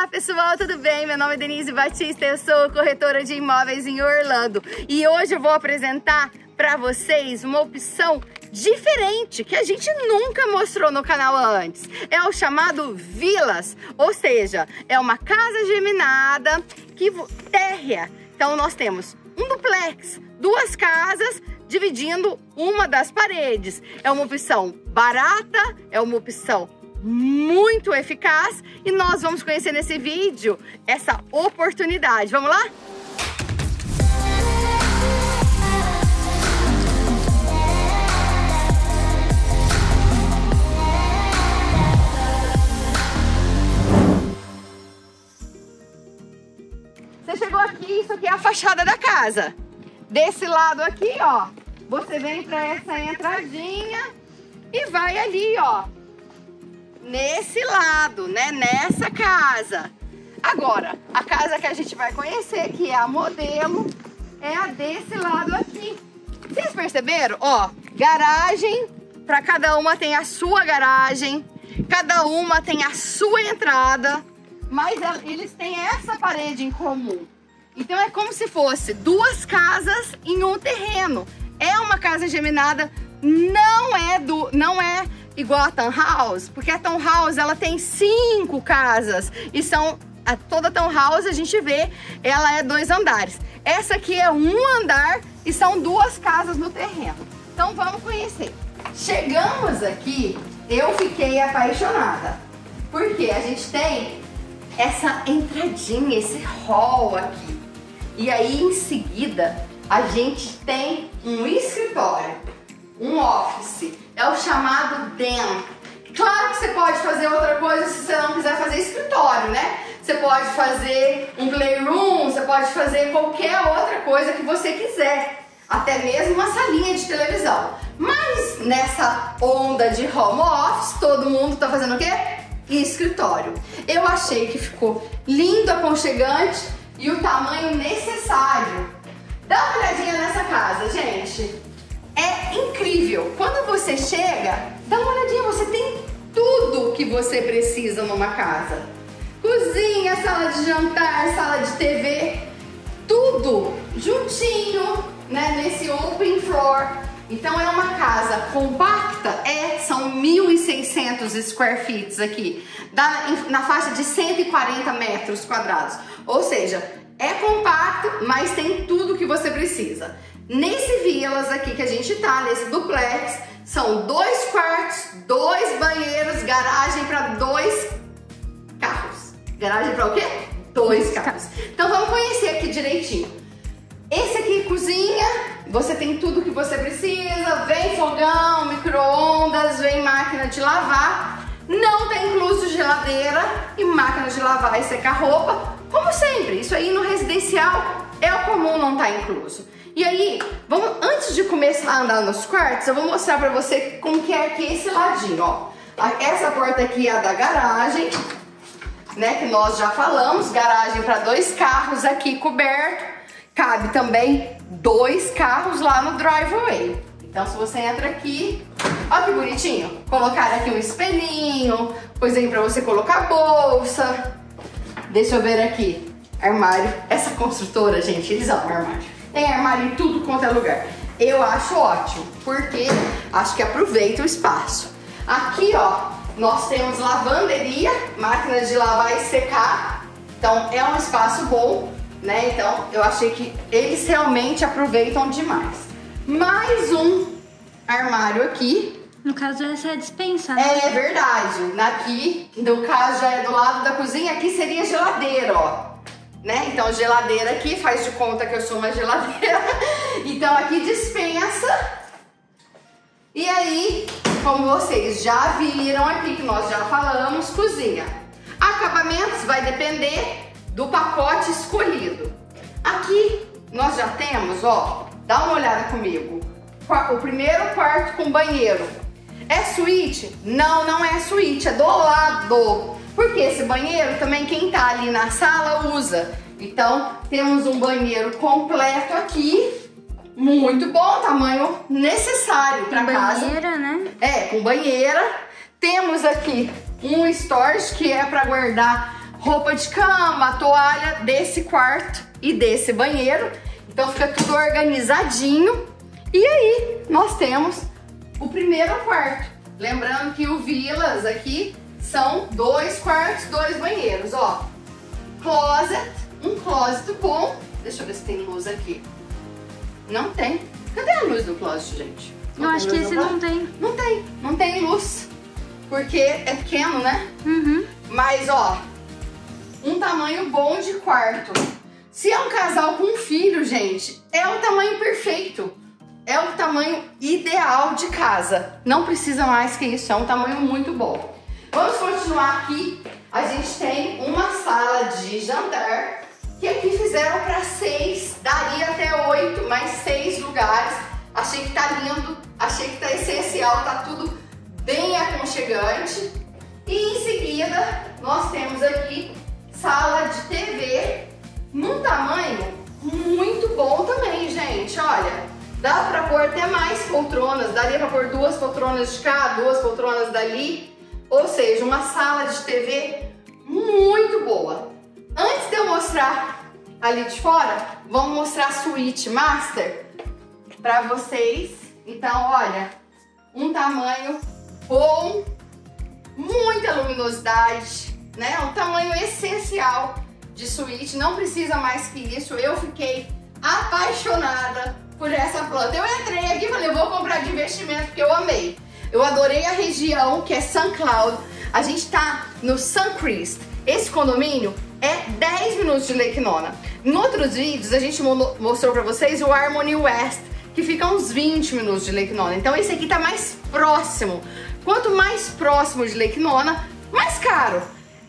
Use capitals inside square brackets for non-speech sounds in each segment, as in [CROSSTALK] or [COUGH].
Olá pessoal, tudo bem? Meu nome é Denise Batista, eu sou corretora de imóveis em Orlando e hoje eu vou apresentar para vocês uma opção diferente que a gente nunca mostrou no canal antes. É o chamado vilas, ou seja, é uma casa geminada que térrea. Então nós temos um duplex, duas casas dividindo uma das paredes. É uma opção barata, é uma opção muito eficaz e nós vamos conhecer nesse vídeo essa oportunidade. Vamos lá? Você chegou aqui, isso aqui é a fachada da casa. Desse lado aqui, ó, você vem para essa entradinha e vai ali, ó, nesse lado, né? Nessa casa. Agora, a casa que a gente vai conhecer, que é a modelo, é a desse lado aqui. Vocês perceberam? Ó, garagem, para cada uma tem a sua garagem, cada uma tem a sua entrada, mas eles têm essa parede em comum. Então é como se fosse duas casas em um terreno. É uma casa geminada, não é do, não é igual a townhouse, porque a townhouse ela tem cinco casas e são a, toda townhouse a gente vê ela é dois andares. Essa aqui é um andar e são duas casas no terreno. Então vamos conhecer. Chegamos aqui, eu fiquei apaixonada, porque a gente tem essa entradinha, esse hall aqui. E aí em seguida a gente tem um escritório, um office é o chamado den. Claro que você pode fazer outra coisa se você não quiser fazer escritório, né? Você pode fazer um playroom, você pode fazer qualquer outra coisa que você quiser. Até mesmo uma salinha de televisão. Mas nessa onda de home office, todo mundo tá fazendo o quê? Escritório. Eu achei que ficou lindo, aconchegante e o tamanho necessário. Dá uma olhadinha nessa casa, gente é incrível. Quando você chega, dá uma olhadinha, você tem tudo que você precisa numa casa. Cozinha, sala de jantar, sala de TV, tudo juntinho, né, nesse open floor. Então é uma casa compacta, é, são 1.600 square feet aqui, dá na faixa de 140 metros quadrados. Ou seja, é compacto, mas tem tudo que você precisa. Nesse Vilas aqui que a gente tá, nesse duplex, são dois quartos, dois banheiros, garagem para dois carros. Garagem para o quê? Dois carros. Então vamos conhecer aqui direitinho. Esse aqui cozinha, você tem tudo que você precisa, vem fogão, micro-ondas, vem máquina de lavar. Não tem incluso geladeira e máquina de lavar e secar roupa, como sempre. Isso aí no residencial é o comum não tá incluso. E aí, vamos, antes de começar a andar nos quartos, eu vou mostrar pra você como que é aqui esse ladinho, ó. Essa porta aqui é a da garagem, né, que nós já falamos, garagem para dois carros aqui coberto. Cabe também dois carros lá no driveway. Então, se você entra aqui, ó que bonitinho. Colocar aqui um espelhinho, coisa aí pra você colocar bolsa. Deixa eu ver aqui. Armário. Essa construtora, gente, eles amam armário tem armário em tudo quanto é lugar. Eu acho ótimo, porque acho que aproveita o espaço. Aqui, ó, nós temos lavanderia, máquinas de lavar e secar. Então, é um espaço bom, né? Então, eu achei que eles realmente aproveitam demais. Mais um armário aqui. No caso, essa é a dispensa, né? É verdade. Aqui, no caso, já é do lado da cozinha. Aqui seria geladeira, ó né? Então geladeira aqui, faz de conta que eu sou uma [LAUGHS] geladeira. Então aqui dispensa. E aí, como vocês já viram aqui, que nós já falamos, cozinha. Acabamentos vai depender do pacote escolhido. Aqui nós já temos, ó, dá uma olhada comigo. O primeiro quarto com banheiro. É suíte? Não, não é suíte, é do lado. Porque esse banheiro também quem tá ali na sala usa. Então, temos um banheiro completo aqui. Muito bom, tamanho necessário para casa. banheira, né? É, com banheira. Temos aqui um storage que é para guardar roupa de cama, toalha desse quarto e desse banheiro. Então fica tudo organizadinho. E aí, nós temos o primeiro quarto. Lembrando que o Vilas aqui são dois quartos, dois banheiros, ó. Closet, um closet bom. Deixa eu ver se tem luz aqui. Não tem. Cadê a luz do closet, gente? Eu acho que esse não tem. Não tem, não tem luz. Porque é pequeno, né? Uhum. Mas, ó, um tamanho bom de quarto. Se é um casal com um filho, gente, é o tamanho perfeito. É o tamanho ideal de casa. Não precisa mais que isso, é um tamanho muito bom. Vamos continuar aqui. A gente tem uma sala de jantar que aqui fizeram para seis, daria até oito, mais seis lugares. Achei que tá lindo, achei que tá essencial, tá tudo bem aconchegante. E em seguida, nós temos aqui sala de TV num tamanho muito bom também, gente. Olha, dá para pôr até mais poltronas, daria para pôr duas poltronas de cá, duas poltronas dali. Ou seja, uma sala de TV muito boa. Antes de eu mostrar ali de fora, vamos mostrar a suíte master para vocês. Então, olha, um tamanho bom, muita luminosidade, né? Um tamanho essencial de suíte, não precisa mais que isso. Eu fiquei apaixonada por essa planta. Eu entrei aqui e falei, vou comprar de investimento porque eu amei. Eu adorei a região que é Sun Cloud. A gente tá no Suncrest. Esse condomínio é 10 minutos de Lake Nona. Em outros vídeos a gente mostrou para vocês o Harmony West, que fica uns 20 minutos de Lake Nona. Então esse aqui tá mais próximo. Quanto mais próximo de Lake Nona, mais caro.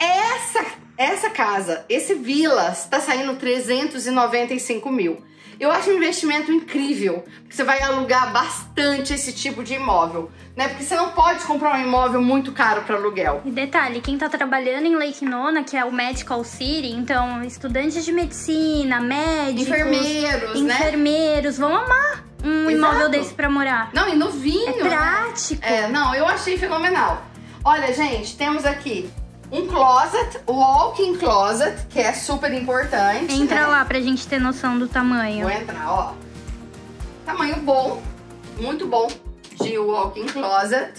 Essa, essa casa, esse Villa, está saindo 395 mil. Eu acho um investimento incrível, porque você vai alugar bastante esse tipo de imóvel, né? Porque você não pode comprar um imóvel muito caro para aluguel. E detalhe, quem tá trabalhando em Lake Nona, que é o Medical City, então estudantes de medicina, médicos, enfermeiros, né? enfermeiros né? vão amar um Exato. imóvel desse para morar. Não, e novinho. É né? prático. Né? É, não, eu achei fenomenal. Olha, gente, temos aqui um closet, walk-in closet, que é super importante. Entra né? lá pra gente ter noção do tamanho. Vou entrar, ó. Tamanho bom, muito bom de walk-in closet.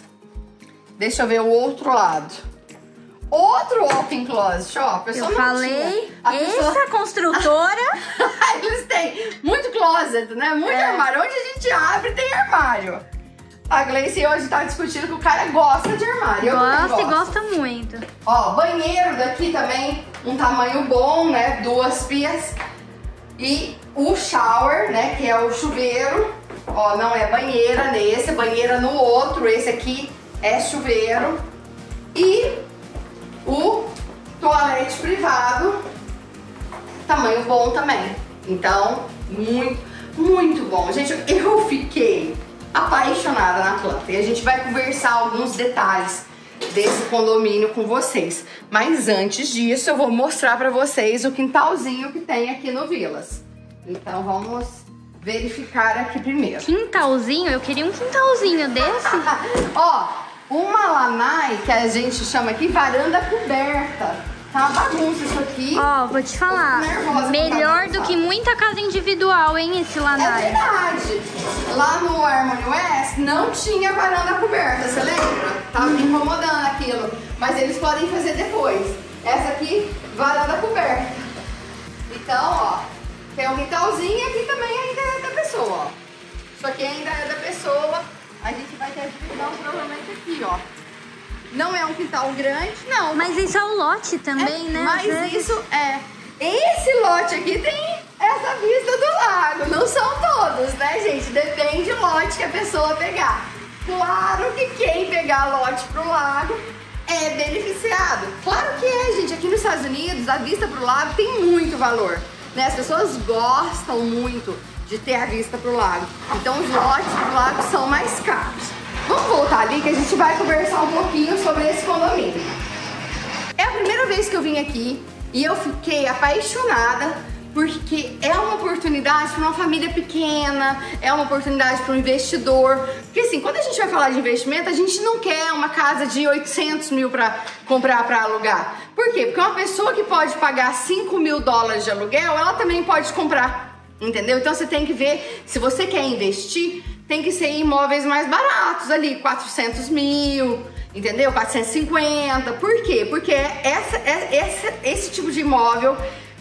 Deixa eu ver o outro lado. Outro walk-in closet, ó. A pessoa eu falei, essa pessoa... [LAUGHS] construtora... [LAUGHS] Eles têm muito closet, né? Muito é. armário. Onde a gente abre, tem armário. A Gleice hoje tá discutindo que o cara gosta de armário. Gosta e gosta muito. Ó, banheiro daqui também, um tamanho bom, né? Duas pias. E o shower, né? Que é o chuveiro. Ó, não é banheira nesse, banheira no outro. Esse aqui é chuveiro. E o toalete privado, tamanho bom também. Então, muito, muito bom. Gente, eu fiquei apaixonada na planta. E a gente vai conversar alguns detalhes desse condomínio com vocês. Mas antes disso, eu vou mostrar para vocês o quintalzinho que tem aqui no Vilas. Então vamos verificar aqui primeiro. Quintalzinho? Eu queria um quintalzinho desse. [LAUGHS] Ó, uma lanai que a gente chama aqui varanda coberta. Tá uma bagunça isso aqui. Ó, vou te falar. Melhor do que muita casa individual, hein, esse lanai. É verdade. Lá no Harmony West não tinha varanda coberta, você lembra? Tava me incomodando aquilo. Mas eles podem fazer depois. Essa aqui, varanda coberta. Então, ó, tem um quintalzinho e aqui também ainda é da pessoa, ó. Isso aqui ainda é da pessoa. A gente vai ter a divisão provavelmente aqui, ó. Não é um quintal grande, não. Mas isso é o lote também, é, né? Mas isso é. Esse lote aqui tem essa vista do lago. Não são todos, né, gente? Depende do lote que a pessoa pegar. Claro que quem pegar lote pro lago é beneficiado. Claro que é, gente. Aqui nos Estados Unidos, a vista pro lago tem muito valor. Né? As pessoas gostam muito de ter a vista pro lago. Então os lotes pro lago são mais caros. Vamos voltar ali que a gente vai conversar um pouquinho sobre esse condomínio. É a primeira vez que eu vim aqui e eu fiquei apaixonada porque é uma oportunidade para uma família pequena, é uma oportunidade para um investidor. Porque assim, quando a gente vai falar de investimento, a gente não quer uma casa de 800 mil para comprar para alugar. Por quê? Porque uma pessoa que pode pagar 5 mil dólares de aluguel, ela também pode comprar. Entendeu? Então você tem que ver, se você quer investir, tem que ser imóveis mais baratos ali, 400 mil, entendeu? 450. Por quê? Porque essa, é, essa, esse tipo de imóvel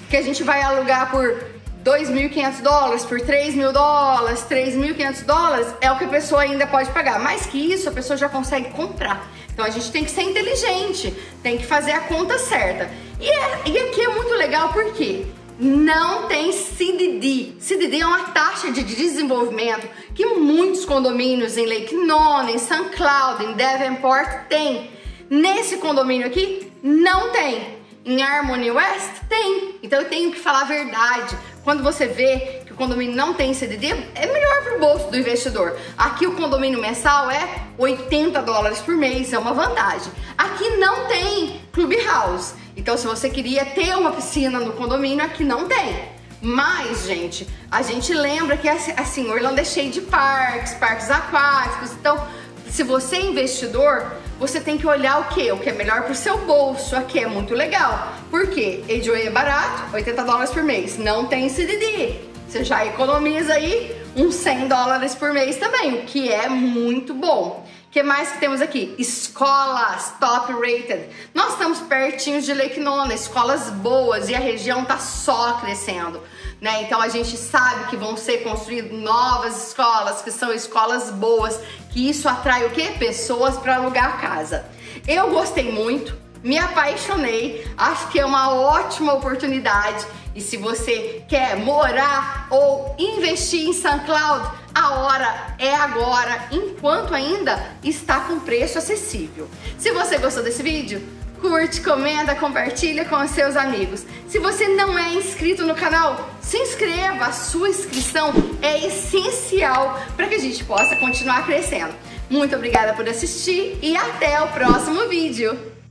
que a gente vai alugar por 2.500 dólares, por 3 mil dólares, 3.500 dólares, é o que a pessoa ainda pode pagar. Mais que isso, a pessoa já consegue comprar. Então a gente tem que ser inteligente, tem que fazer a conta certa. E, é, e aqui é muito legal porque não tem CDD. CDD é uma taxa de desenvolvimento que muitos condomínios em Lake Nona, em St. Cloud, em Devonport tem. Nesse condomínio aqui, não tem. Em Harmony West tem. Então eu tenho que falar a verdade. Quando você vê que o condomínio não tem CDD, é melhor para o bolso do investidor. Aqui o condomínio mensal é 80 dólares por mês, é uma vantagem. Aqui não tem Clubhouse. Então se você queria ter uma piscina no condomínio, aqui não tem. Mas, gente, a gente lembra que assim, Orlando é cheio de parques, parques aquáticos. Então, se você é investidor, você tem que olhar o que? O que é melhor para o seu bolso. Aqui é muito legal. Por quê? HOA é barato, 80 dólares por mês. Não tem CDD. Você já economiza aí uns 100 dólares por mês também, o que é muito bom. Que mais que temos aqui? Escolas top rated. Nós estamos pertinho de Lake Nona, escolas boas e a região tá só crescendo né? Então a gente sabe que vão ser construídas novas escolas, que são escolas boas, que isso atrai o quê? Pessoas para alugar casa. Eu gostei muito, me apaixonei, acho que é uma ótima oportunidade. E se você quer morar ou investir em São Cloud, a hora é agora, enquanto ainda está com preço acessível. Se você gostou desse vídeo, curte, comenta, compartilha com os seus amigos. Se você não é inscrito no canal, se inscreva. A sua inscrição é essencial para que a gente possa continuar crescendo. Muito obrigada por assistir e até o próximo vídeo.